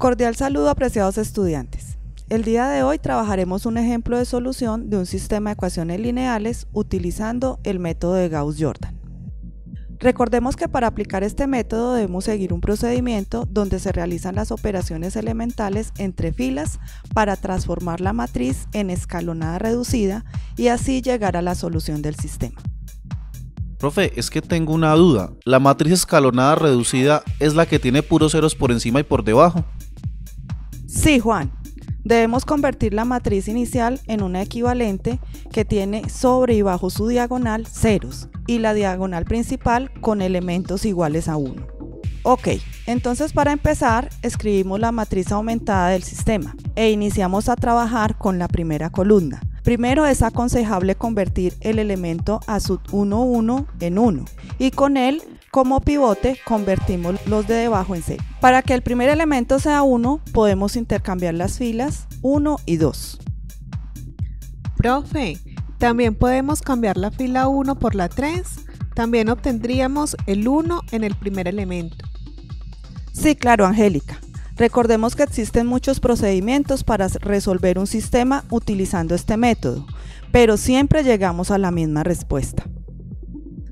Cordial saludo apreciados estudiantes. El día de hoy trabajaremos un ejemplo de solución de un sistema de ecuaciones lineales utilizando el método de Gauss-Jordan. Recordemos que para aplicar este método debemos seguir un procedimiento donde se realizan las operaciones elementales entre filas para transformar la matriz en escalonada reducida y así llegar a la solución del sistema. Profe, es que tengo una duda. ¿La matriz escalonada reducida es la que tiene puros ceros por encima y por debajo? Sí, Juan. Debemos convertir la matriz inicial en una equivalente que tiene sobre y bajo su diagonal ceros y la diagonal principal con elementos iguales a 1. Ok, entonces para empezar escribimos la matriz aumentada del sistema e iniciamos a trabajar con la primera columna. Primero es aconsejable convertir el elemento a sub 1, 1 en 1 y con él como pivote convertimos los de debajo en 0. Para que el primer elemento sea 1 podemos intercambiar las filas 1 y 2. Profe, también podemos cambiar la fila 1 por la 3. También obtendríamos el 1 en el primer elemento. Sí, claro, Angélica. Recordemos que existen muchos procedimientos para resolver un sistema utilizando este método, pero siempre llegamos a la misma respuesta.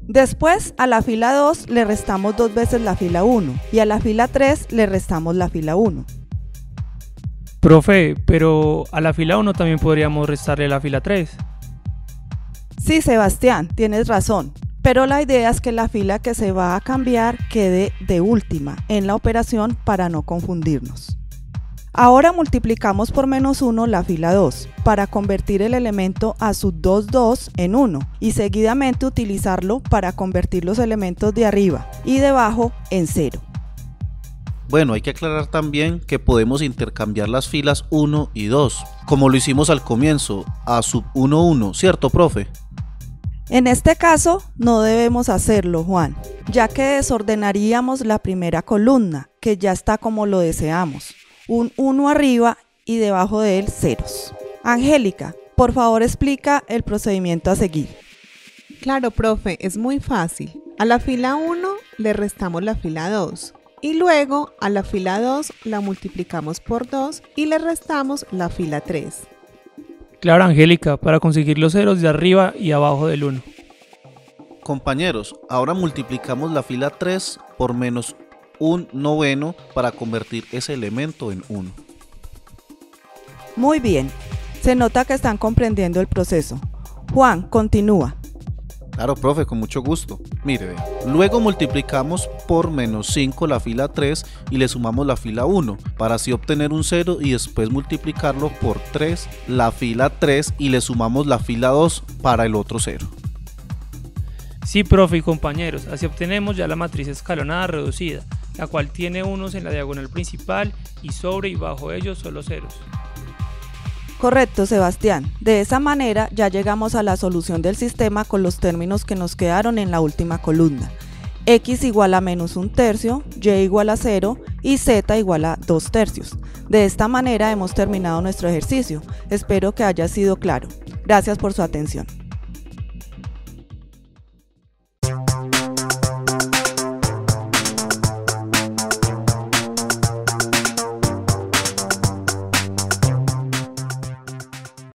Después, a la fila 2 le restamos dos veces la fila 1 y a la fila 3 le restamos la fila 1. Profe, pero a la fila 1 también podríamos restarle la fila 3. Sí, Sebastián, tienes razón, pero la idea es que la fila que se va a cambiar quede de última en la operación para no confundirnos. Ahora multiplicamos por menos 1 la fila 2 para convertir el elemento a su 2, 2 en 1 y seguidamente utilizarlo para convertir los elementos de arriba y debajo en 0. Bueno, hay que aclarar también que podemos intercambiar las filas 1 y 2, como lo hicimos al comienzo, a sub 1, 1, ¿cierto, profe? En este caso no debemos hacerlo, Juan, ya que desordenaríamos la primera columna, que ya está como lo deseamos, un 1 arriba y debajo de él ceros. Angélica, por favor explica el procedimiento a seguir. Claro, profe, es muy fácil. A la fila 1 le restamos la fila 2 y luego a la fila 2 la multiplicamos por 2 y le restamos la fila 3. Claro, Angélica, para conseguir los ceros de arriba y abajo del 1. Compañeros, ahora multiplicamos la fila 3 por menos un noveno para convertir ese elemento en 1. Muy bien, se nota que están comprendiendo el proceso. Juan, continúa. Claro, profe, con mucho gusto. Mire, luego multiplicamos por menos 5 la fila 3 y le sumamos la fila 1 para así obtener un 0 y después multiplicarlo por 3 la fila 3 y le sumamos la fila 2 para el otro 0. Sí, profe y compañeros, así obtenemos ya la matriz escalonada reducida, la cual tiene unos en la diagonal principal y sobre y bajo ellos solo ceros. Correcto, Sebastián. De esa manera ya llegamos a la solución del sistema con los términos que nos quedaron en la última columna. x igual a menos un tercio, y igual a 0 y z igual a 2 tercios. De esta manera hemos terminado nuestro ejercicio. Espero que haya sido claro. Gracias por su atención.